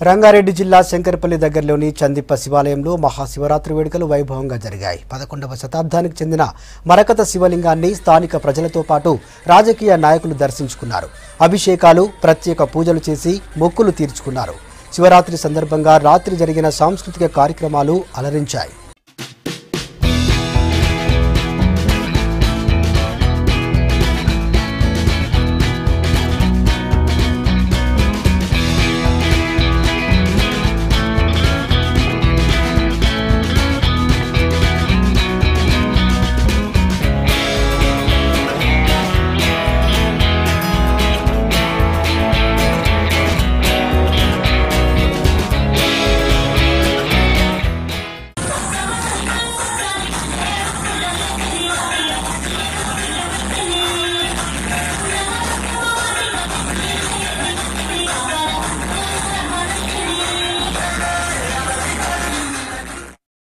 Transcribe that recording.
రంగారెడ్డి జిల్లా శంకరపల్లి దగ్గరలోని చందిప్ప శివాలయంలో మహాశివరాత్రి వేడుకలు వైభవంగా జరిగాయి. పదకొండవ శతాబ్దానికి చెందిన మరకత శివలింగాన్ని స్థానిక ప్రజలతో పాటు రాజకీయ నాయకులు దర్శించుకున్నారు. అభిషేకాలు ప్రత్యేక పూజలు చేసి మొక్కులు తీర్చుకున్నారు. శివరాత్రి సందర్భంగా రాత్రి జరిగిన సాంస్కృతిక కార్యక్రమాలు అలరించాయి.